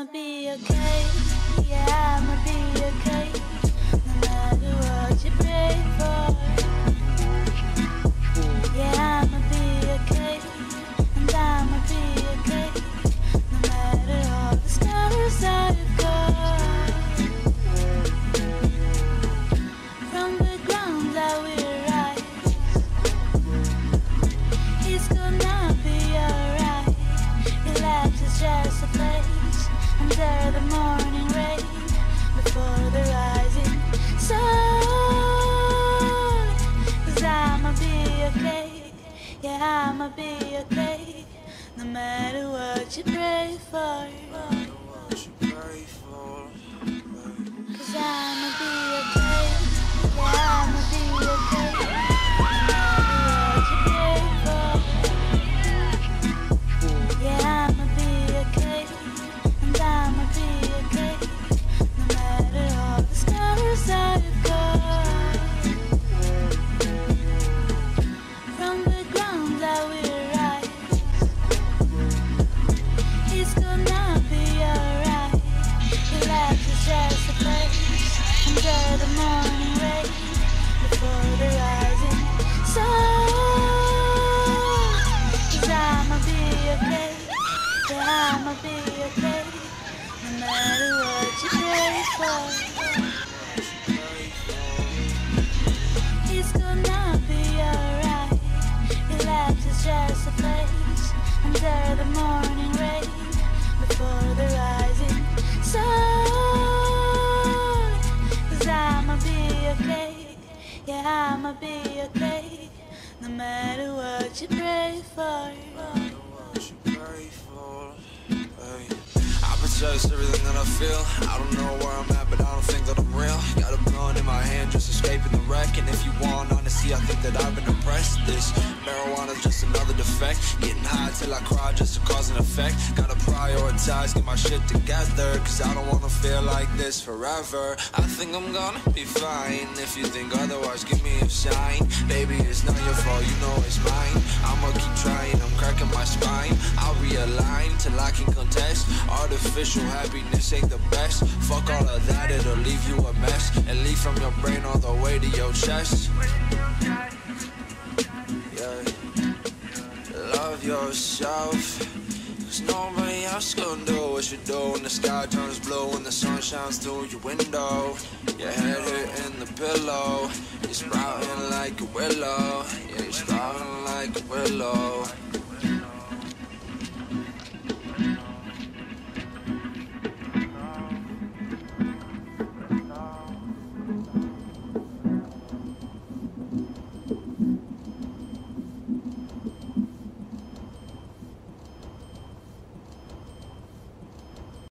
I'ma be okay. Yeah, I'ma be okay. No matter what you pray for. Yeah, I'ma be okay. And I'ma be okay. No matter all the scars I've got. From the ground I will I'ma be okay. No matter what you pray for. What you pray for. Cause I'ma I'ma be okay. No matter what you pray for. It's gonna be alright. Your life is just a place under the morning rain before the rising sun. Cause I'ma be okay. Yeah, I'ma be okay. No matter what you pray for. Possess everything that I feel. I don't know where I'm at, but I don't think that I'm real. Got a blunt in my hand, just escaping the wreck. And if you want honesty, I think that I've been oppressed. This marijuana's just another defect. Getting high till I cry just to cause an effect. Gotta prioritize, get my shit together. Cause I don't wanna feel like this forever. I think I'm gonna be fine. If you think otherwise, give me a sign. Baby, it's not your fault, you know it's mine. I'ma keep trying, I'm cracking my spine. I'll realign till I can contest. Artificial happiness ain't the best. Fuck all of that, it'll leave you a mess. And leave from your brain all the way to your chest. Yeah. Love yourself. Cause nobody else gonna do what you do when the sky turns blue and the sun shines through your window. Your head hitting the pillow. You're sprouting like a willow. Yeah, you're sprouting like a willow.